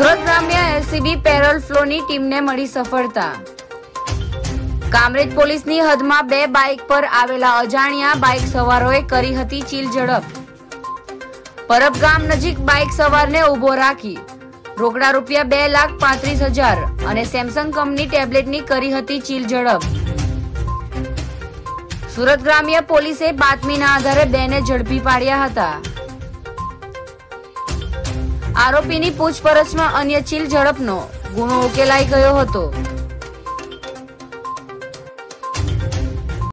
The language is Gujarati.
સુરત ગ્રામ્ય એલસીબી પેરોલ ફ્લોની ટીમને મળી સફળતા. કામરેજ પોલીસની હદમાં બે બાઇક પર આવેલા અજાણ્યા બાઇક સવારોએ કરી હતી ચીલ ઝડપ. પરબ ગામ નજીક બાઇક સવારને ઊભો રાખી. રોકડા રૂપિયા બે લાખ પાંત્રીસ હજાર અને સેમસંગ કંપની ટેબ્લેટની કરી હતી ચીલ ઝડપ. સુરત ગ્રામ્ય પોલીસે બાતમીના આધારે બેને ઝડપી પાડ્યા હતા. આરોપીની પૂછપરછમાં અન્ય ચીલ ઝડપનો ગુનો ઉકેલાઈ ગયો હતો.